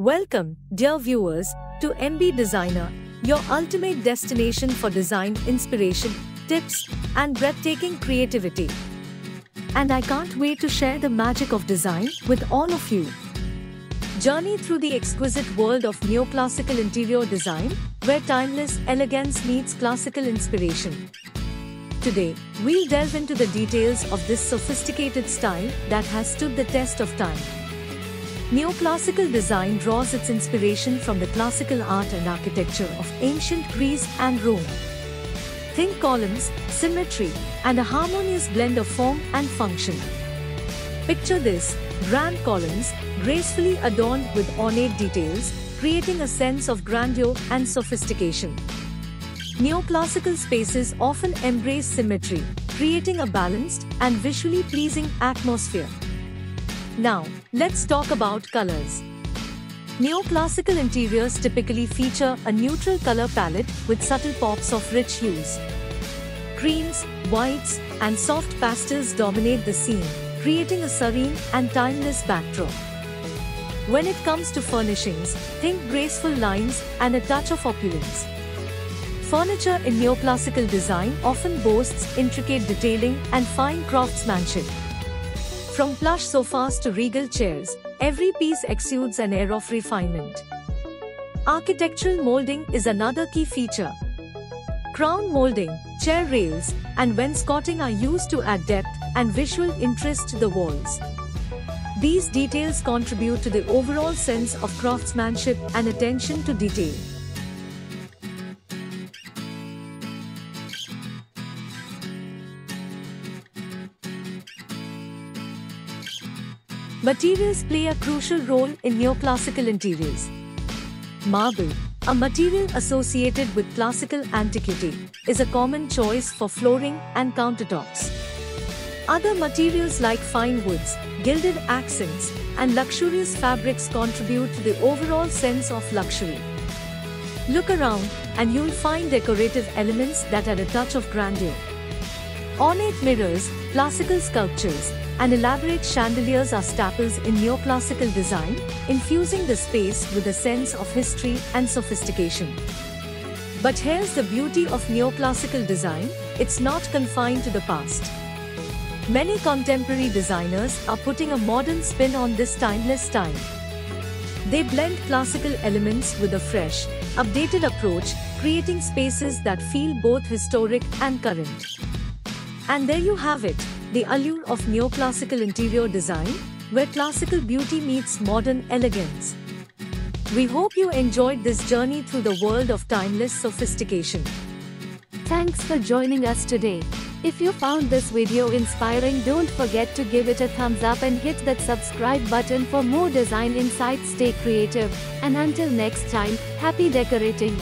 Welcome, dear viewers, to MB Designer, your ultimate destination for design inspiration, tips, and breathtaking creativity. And I can't wait to share the magic of design with all of you. Journey through the exquisite world of neoclassical interior design, where timeless elegance meets classical inspiration. Today, we'll delve into the details of this sophisticated style that has stood the test of time. Neoclassical design draws its inspiration from the classical art and architecture of ancient Greece and Rome. Think columns, symmetry, and a harmonious blend of form and function. Picture this grand columns, gracefully adorned with ornate details, creating a sense of grandeur and sophistication. Neoclassical spaces often embrace symmetry, creating a balanced and visually pleasing atmosphere. Now, let's talk about colors. Neoclassical interiors typically feature a neutral color palette with subtle pops of rich hues. Greens, whites, and soft pastels dominate the scene, creating a serene and timeless backdrop. When it comes to furnishings, think graceful lines and a touch of opulence. Furniture in neoclassical design often boasts intricate detailing and fine craftsmanship. From plush sofas to regal chairs, every piece exudes an air of refinement. Architectural molding is another key feature. Crown molding, chair rails, and wainscoting are used to add depth and visual interest to the walls. These details contribute to the overall sense of craftsmanship and attention to detail. Materials play a crucial role in neoclassical interiors. Marble, a material associated with classical antiquity, is a common choice for flooring and countertops. Other materials like fine woods, gilded accents, and luxurious fabrics contribute to the overall sense of luxury. Look around, and you'll find decorative elements that add a touch of grandeur. Ornate mirrors, classical sculptures, and elaborate chandeliers are staples in neoclassical design, infusing the space with a sense of history and sophistication. But here's the beauty of neoclassical design, it's not confined to the past. Many contemporary designers are putting a modern spin on this timeless style. They blend classical elements with a fresh, updated approach, creating spaces that feel both historic and current. And there you have it, the allure of neoclassical interior design, where classical beauty meets modern elegance. We hope you enjoyed this journey through the world of timeless sophistication. Thanks for joining us today. If you found this video inspiring don't forget to give it a thumbs up and hit that subscribe button for more design insights stay creative. And until next time, happy decorating.